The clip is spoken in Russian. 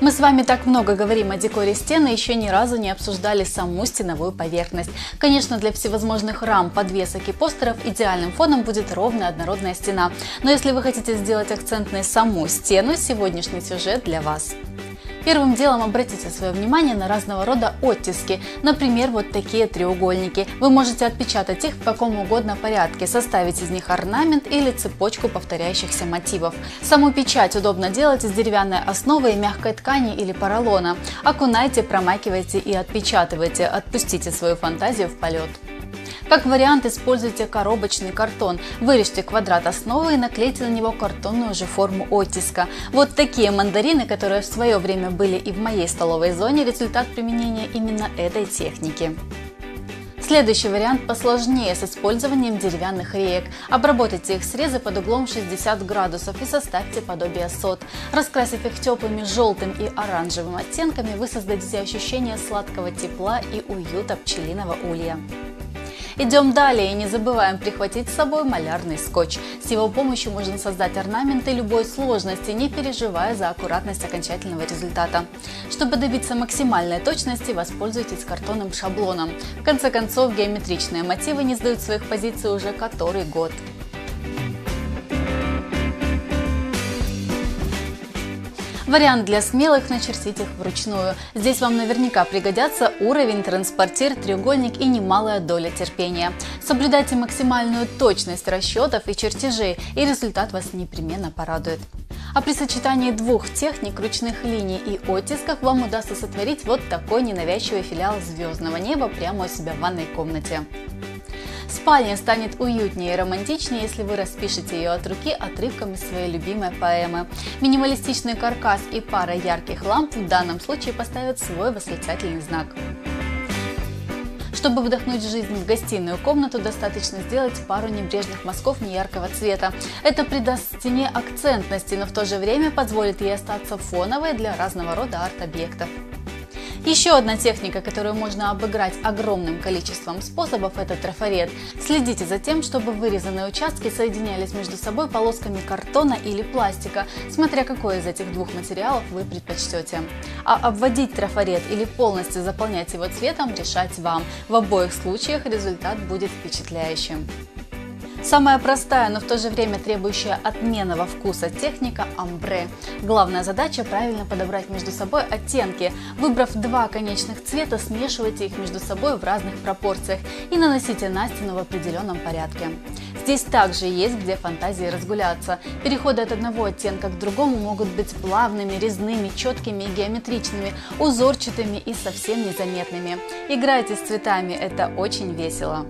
Мы с вами так много говорим о декоре стены, еще ни разу не обсуждали саму стеновую поверхность. Конечно, для всевозможных рам, подвесок и постеров идеальным фоном будет ровная однородная стена. Но если вы хотите сделать акцентной саму стену, сегодняшний сюжет для вас. Первым делом обратите свое внимание на разного рода оттиски, например, вот такие треугольники. Вы можете отпечатать их в каком угодно порядке, составить из них орнамент или цепочку повторяющихся мотивов. Саму печать удобно делать из деревянной основы и мягкой ткани или поролона. Окунайте, промакивайте и отпечатывайте, отпустите свою фантазию в полет. Как вариант используйте коробочный картон. Вырежьте квадрат основы и наклейте на него картонную же форму оттиска. Вот такие мандарины, которые в свое время были и в моей столовой зоне, результат применения именно этой техники. Следующий вариант посложнее с использованием деревянных реек. Обработайте их срезы под углом 60 градусов и составьте подобие сот. Раскрасив их теплыми желтым и оранжевым оттенками, вы создадите ощущение сладкого тепла и уюта пчелиного улья. Идем далее и не забываем прихватить с собой малярный скотч. С его помощью можно создать орнаменты любой сложности, не переживая за аккуратность окончательного результата. Чтобы добиться максимальной точности, воспользуйтесь картонным шаблоном. В конце концов, геометричные мотивы не сдают своих позиций уже который год. Вариант для смелых – начертить их вручную. Здесь вам наверняка пригодятся уровень, транспортир, треугольник и немалая доля терпения. Соблюдайте максимальную точность расчетов и чертежей, и результат вас непременно порадует. А при сочетании двух техник, ручных линий и оттисков, вам удастся сотворить вот такой ненавязчивый филиал звездного неба прямо у себя в ванной комнате. Спальня станет уютнее и романтичнее, если вы распишете ее от руки отрывками своей любимой поэмы. Минималистичный каркас и пара ярких ламп в данном случае поставят свой восклицательный знак. Чтобы вдохнуть жизнь в гостиную комнату, достаточно сделать пару небрежных мазков неяркого цвета. Это придаст стене акцентности, но в то же время позволит ей остаться фоновой для разного рода арт-объектов. Еще одна техника, которую можно обыграть огромным количеством способов, это трафарет. Следите за тем, чтобы вырезанные участки соединялись между собой полосками картона или пластика, смотря какой из этих двух материалов вы предпочтете. А обводить трафарет или полностью заполнять его цветом решать вам. В обоих случаях результат будет впечатляющим. Самая простая, но в то же время требующая отменного вкуса техника амбре. Главная задача правильно подобрать между собой оттенки. Выбрав два конечных цвета, смешивайте их между собой в разных пропорциях и наносите на стену в определенном порядке. Здесь также есть где фантазии разгуляться. Переходы от одного оттенка к другому могут быть плавными, резными, четкими и геометричными, узорчатыми и совсем незаметными. Играйте с цветами, это очень весело.